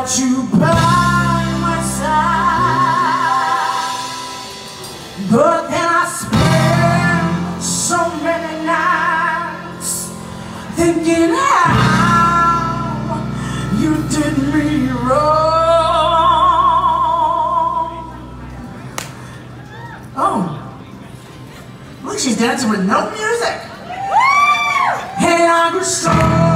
without you by my side. But then I spent so many nights thinking how you did me wrong. Oh, look, she's dancing with no music. Hey, I grew strong.